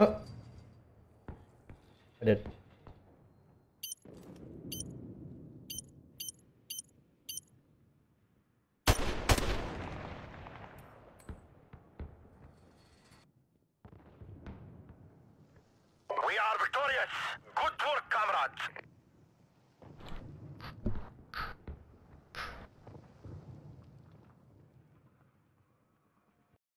Oh. I did. We are victorious. Good work, comrades.